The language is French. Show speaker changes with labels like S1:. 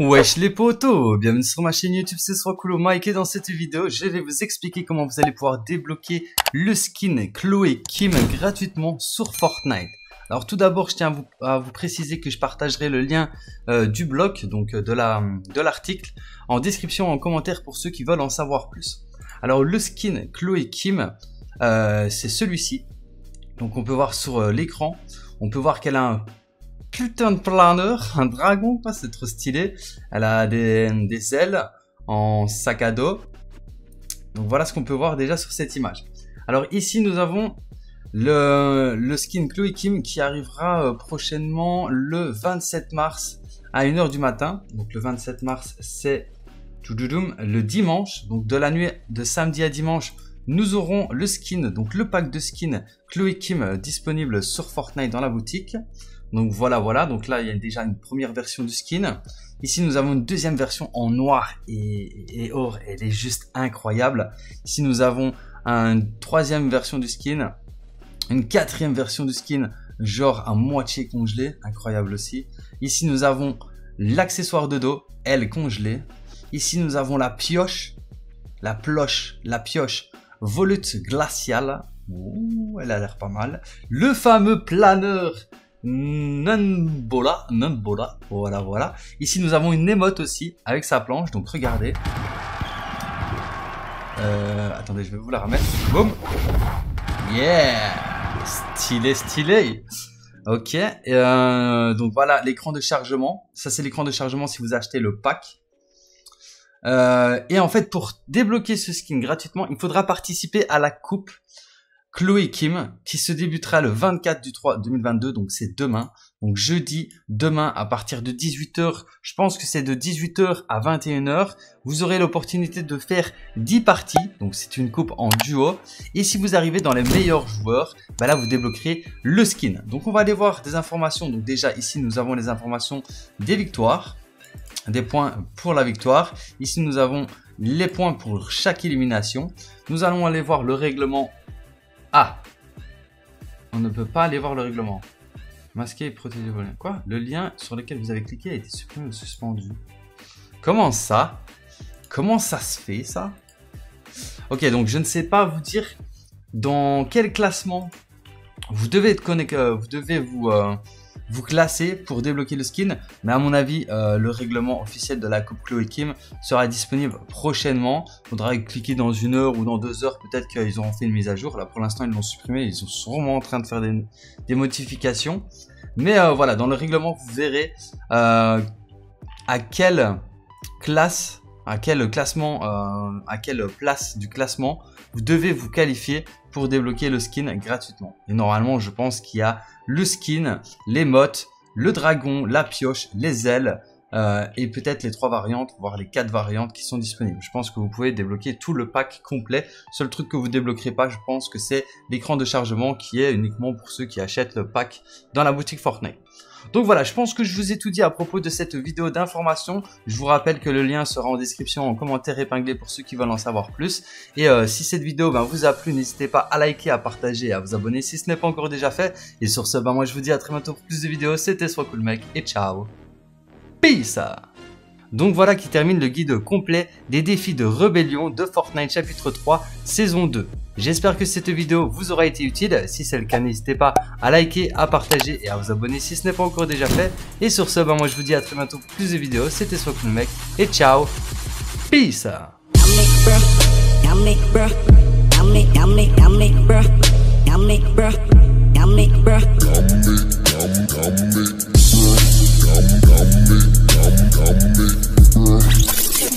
S1: Wesh les potos, bienvenue sur ma chaîne YouTube, c'est Swakulu Mike et dans cette vidéo, je vais vous expliquer comment vous allez pouvoir débloquer le skin Chloé Kim gratuitement sur Fortnite. Alors tout d'abord, je tiens à vous, préciser que je partagerai le lien euh, du blog, donc euh, de l'article, en description en commentaire pour ceux qui veulent en savoir plus. Alors le skin Chloé Kim, euh, c'est celui-ci. Donc on peut voir sur l'écran, on peut voir qu'elle a un putain de planeur, un dragon, c'est trop stylé. Elle a des, des, ailes en sac à dos. Donc voilà ce qu'on peut voir déjà sur cette image. Alors ici nous avons le, le skin Chloe Kim qui arrivera euh, prochainement le 27 mars à 1h du matin. Donc le 27 mars c'est le dimanche. Donc de la nuit de samedi à dimanche nous aurons le skin, donc le pack de skin Chloe Kim euh, disponible sur Fortnite dans la boutique. Donc voilà, voilà. Donc là, il y a déjà une première version du skin. Ici, nous avons une deuxième version en noir et, or. Elle est juste incroyable. Ici, nous avons une troisième version du skin. Une quatrième version du skin, genre à moitié congelé. Incroyable aussi. Ici, nous avons l'accessoire de dos, elle congelée. Ici, nous avons la pioche. La pioche, la pioche volute glaciale. Ouh, elle a l'air pas mal. Le fameux planeur Nanbola, Nanbola, voilà, voilà. Ici, nous avons une émote aussi avec sa planche, donc regardez. Euh, attendez, je vais vous la remettre. Boum Yeah Stylé, stylé Ok, euh, donc voilà l'écran de chargement. Ça, c'est l'écran de chargement si vous achetez le pack. Euh, et en fait, pour débloquer ce skin gratuitement, il faudra participer à la coupe Chloé Kim, qui se débutera le 24 du 3 2022, donc c'est demain. Donc jeudi, demain, à partir de 18h, je pense que c'est de 18h à 21h, vous aurez l'opportunité de faire 10 parties, donc c'est une coupe en duo. Et si vous arrivez dans les meilleurs joueurs, bah là vous débloquerez le skin. Donc on va aller voir des informations. Donc déjà ici nous avons les informations des victoires, des points pour la victoire. Ici nous avons les points pour chaque élimination. Nous allons aller voir le règlement ah On ne peut pas aller voir le règlement. Masquer et protéger vos liens. Quoi? Le lien sur lequel vous avez cliqué a été supprimé ou suspendu. Comment ça? Comment ça se fait ça? Ok, donc je ne sais pas vous dire dans quel classement vous devez être connecté, euh, vous devez vous, euh, vous classer pour débloquer le skin. Mais à mon avis, euh, le règlement officiel de la Coupe Chloé Kim sera disponible prochainement. Faudra cliquer dans une heure ou dans deux heures. Peut-être qu'ils auront fait une mise à jour. Là, pour l'instant, ils l'ont supprimé. Ils sont sûrement en train de faire des, modifications. Mais euh, voilà, dans le règlement, vous verrez euh, à quelle classe, à quel classement, à quelle place du classement vous devez vous qualifier pour débloquer le skin gratuitement. Et normalement, je pense qu'il y a le skin, les mottes, le dragon, la pioche, les ailes, euh, et peut-être les trois variantes, voire les quatre variantes qui sont disponibles. Je pense que vous pouvez débloquer tout le pack complet. Seul truc que vous débloquerez pas, je pense que c'est l'écran de chargement qui est uniquement pour ceux qui achètent le pack dans la boutique Fortnite. Donc voilà, je pense que je vous ai tout dit à propos de cette vidéo d'information. Je vous rappelle que le lien sera en description, en commentaire épinglé pour ceux qui veulent en savoir plus. Et euh, si cette vidéo ben, vous a plu, n'hésitez pas à liker, à partager, à vous abonner si ce n'est pas encore déjà fait. Et sur ce, ben, moi je vous dis à très bientôt pour plus de vidéos. C'était Soit Cool Mec et ciao Peace. donc voilà qui termine le guide complet des défis de rébellion de Fortnite chapitre 3 saison 2. J'espère que cette vidéo vous aura été utile, si c'est le cas n'hésitez pas à liker, à partager et à vous abonner si ce n'est pas encore déjà fait. Et sur ce, bah moi je vous dis à très bientôt pour plus de vidéos, c'était Soit Cool Mec et ciao, peace